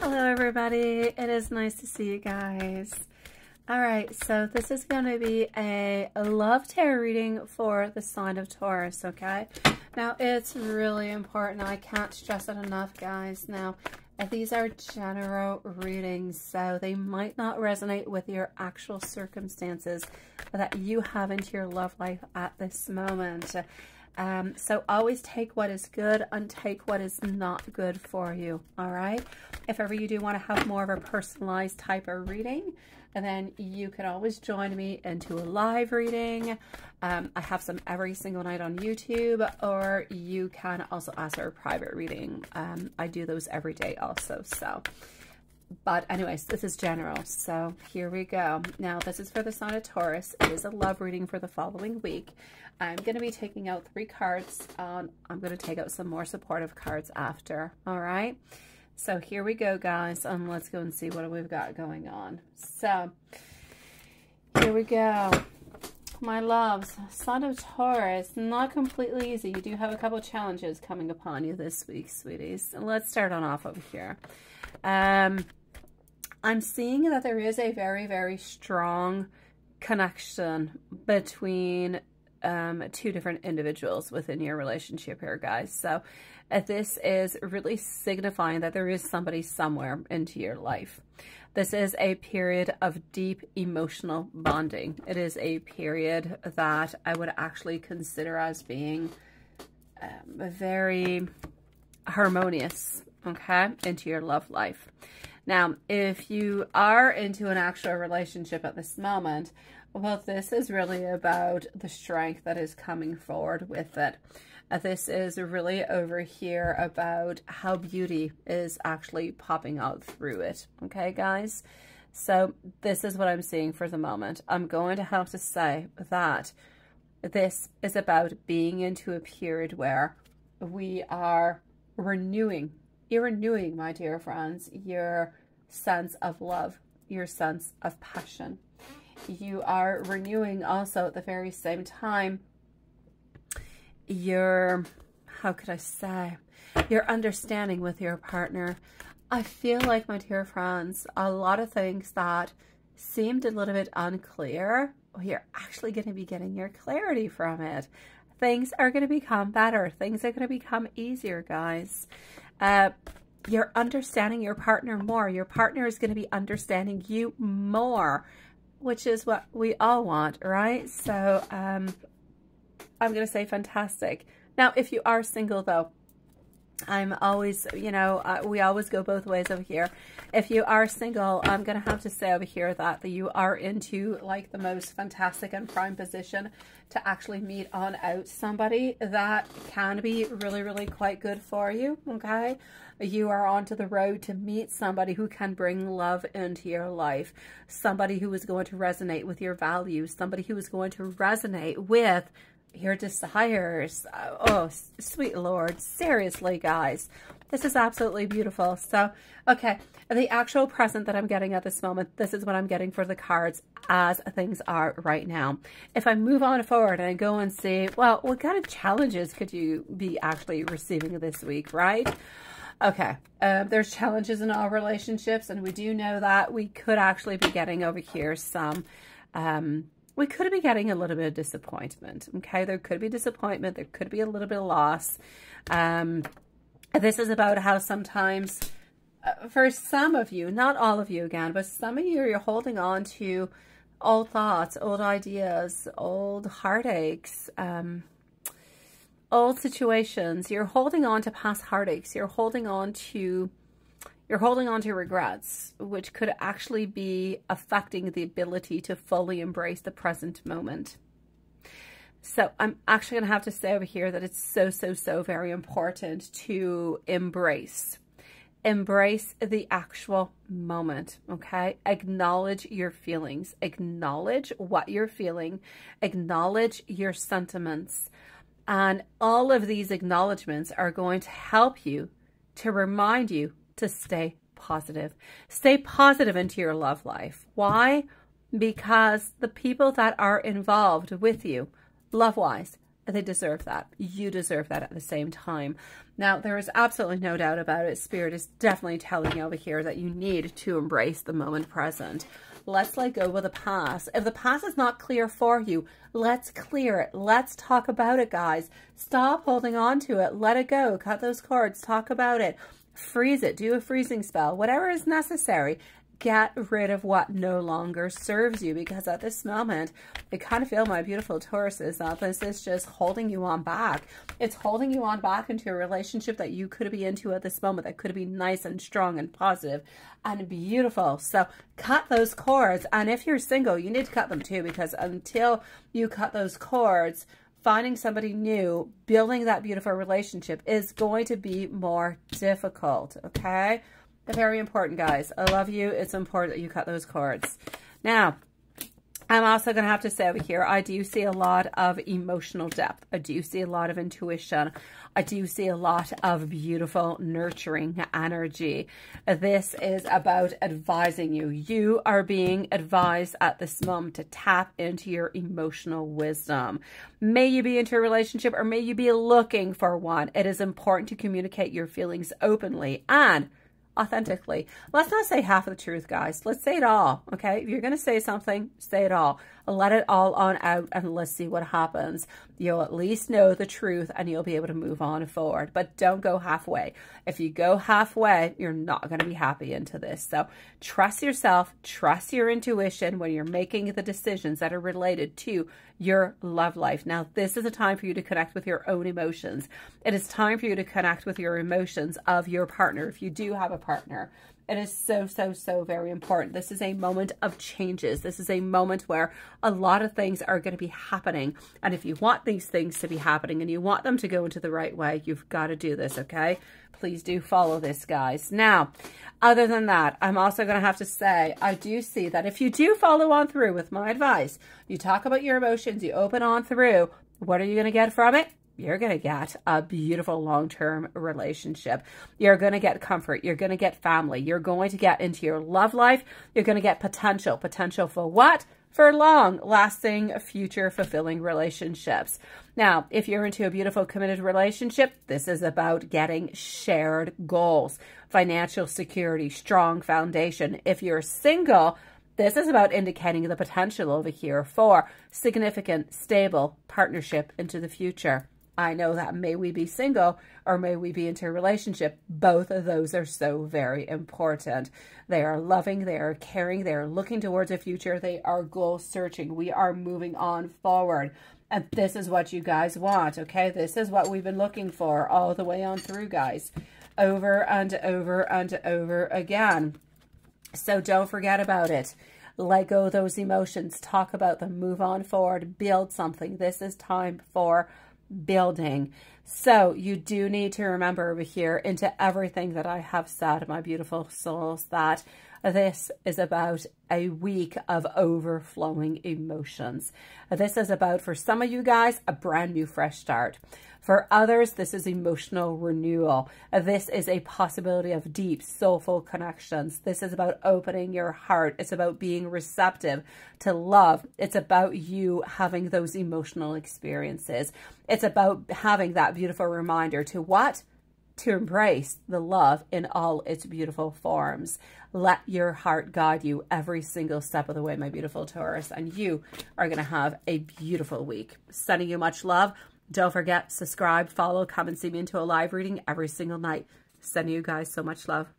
Hello everybody, it is nice to see you guys. Alright, so this is going to be a, love tarot reading for the sign of Taurus, okay? Now, it's really important. I can't stress it enough, guys. Now, these are general readings, so they might not resonate with your actual circumstances that you have into your love life at this moment. Um, so always take what is good and take what is not good for you, all right? If ever you do want to have more of a personalized type of reading, and then you can always join me into a live reading. Um, I have some every single night on YouTube, or you can also ask for a private reading. Um, I do those every day also, so but anyways, this is general. So here we go. Now, this is for the sign of Taurus. It is a love reading for the following week. I'm going to be taking out three cards. Um, I'm going to take out some more supportive cards after. All right. So here we go, guys. And let's go and see what we've got going on. So here we go. My loves, Sign of Taurus, not completely easy. You do have a couple challenges coming upon you this week, sweeties. let's start on off over here. Um, I'm seeing that there is a very, very strong connection between um, two different individuals within your relationship here, guys. So uh, this is really signifying that there is somebody somewhere into your life. This is a period of deep emotional bonding. It is a period that I would actually consider as being um, very harmonious, okay, into your love life. Now, if you are into an actual relationship at this moment, well, this is really about the strength that is coming forward with it. Uh, this is really over here about how beauty is actually popping out through it. Okay, guys? So this is what I'm seeing for the moment. I'm going to have to say that this is about being into a period where we are renewing you're renewing, my dear friends, your sense of love, your sense of passion. You are renewing also at the very same time your, how could I say, your understanding with your partner. I feel like, my dear friends, a lot of things that seemed a little bit unclear, you're actually going to be getting your clarity from it. Things are going to become better. Things are going to become easier, guys uh, you're understanding your partner more. Your partner is going to be understanding you more, which is what we all want, right? So um, I'm going to say fantastic. Now, if you are single, though, I'm always, you know, uh, we always go both ways over here. If you are single, I'm going to have to say over here that, that you are into like the most fantastic and prime position to actually meet on out somebody that can be really, really quite good for you, okay? You are onto the road to meet somebody who can bring love into your life, somebody who is going to resonate with your values, somebody who is going to resonate with your desires. Oh, sweet Lord. Seriously, guys. This is absolutely beautiful. So, okay, the actual present that I'm getting at this moment, this is what I'm getting for the cards as things are right now. If I move on forward and I go and see, well, what kind of challenges could you be actually receiving this week, right? Okay, uh, there's challenges in all relationships, and we do know that we could actually be getting over here some um, we could be getting a little bit of disappointment. Okay, there could be disappointment. There could be a little bit of loss. Um, this is about how sometimes, uh, for some of you, not all of you again, but some of you, you're holding on to old thoughts, old ideas, old heartaches, um, old situations. You're holding on to past heartaches. You're holding on to you're holding on to regrets, which could actually be affecting the ability to fully embrace the present moment. So I'm actually going to have to say over here that it's so, so, so very important to embrace. Embrace the actual moment, okay? Acknowledge your feelings. Acknowledge what you're feeling. Acknowledge your sentiments. And all of these acknowledgments are going to help you to remind you to stay positive. Stay positive into your love life. Why? Because the people that are involved with you, love-wise, They deserve that. You deserve that at the same time. Now, there is absolutely no doubt about it. Spirit is definitely telling you over here that you need to embrace the moment present. Let's let go of the past. If the past is not clear for you, let's clear it. Let's talk about it, guys. Stop holding on to it. Let it go. Cut those cords. Talk about it. Freeze it. Do a freezing spell. Whatever is necessary get rid of what no longer serves you because at this moment I kind of feel my beautiful Taurus is that this is just holding you on back it's holding you on back into a relationship that you could be into at this moment that could be nice and strong and positive and beautiful so cut those cords and if you're single you need to cut them too because until you cut those cords finding somebody new, building that beautiful relationship is going to be more difficult, okay? very important, guys. I love you. It's important that you cut those cords. Now, I'm also going to have to say over here, I do see a lot of emotional depth. I do see a lot of intuition. I do see a lot of beautiful, nurturing energy. This is about advising you. You are being advised at this moment to tap into your emotional wisdom. May you be into a relationship or may you be looking for one. It is important to communicate your feelings openly and authentically. Let's not say half of the truth, guys. Let's say it all, okay? If you're going to say something, say it all. Let it all on out and let's see what happens. You'll at least know the truth and you'll be able to move on forward. But don't go halfway. If you go halfway, you're not going to be happy into this. So trust yourself, trust your intuition when you're making the decisions that are related to your love life. Now, this is a time for you to connect with your own emotions. It is time for you to connect with your emotions of your partner if you do have a partner. It is so, so, so very important. This is a moment of changes. This is a moment where a lot of things are going to be happening. And if you want these things to be happening and you want them to go into the right way, you've got to do this, okay? Please do follow this, guys. Now, other than that, I'm also going to have to say, I do see that if you do follow on through with my advice, you talk about your emotions, you open on through, what are you going to get from it? You're going to get a beautiful long-term relationship. You're going to get comfort. You're going to get family. You're going to get into your love life. You're going to get potential. Potential for what? For long-lasting, future fulfilling relationships. Now, if you're into a beautiful committed relationship, this is about getting shared goals, financial security, strong foundation. If you're single, this is about indicating the potential over here for significant, stable partnership into the future. I know that may we be single or may we be into a relationship. Both of those are so very important. They are loving, they are caring, they are looking towards a future, they are goal searching. We are moving on forward. And this is what you guys want, okay? This is what we've been looking for all the way on through, guys. Over and over and over again. So don't forget about it. Let go those emotions. Talk about them. Move on forward. Build something. This is time for building. So you do need to remember over here into everything that I have said, my beautiful souls, that this is about a week of overflowing emotions. This is about, for some of you guys, a brand new fresh start. For others, this is emotional renewal. This is a possibility of deep, soulful connections. This is about opening your heart. It's about being receptive to love. It's about you having those emotional experiences. It's about having that beautiful reminder to what? To embrace the love in all its beautiful forms. Let your heart guide you every single step of the way, my beautiful Taurus, and you are going to have a beautiful week. Sending you much love. Don't forget, subscribe, follow, come and see me into a live reading every single night. Sending you guys so much love.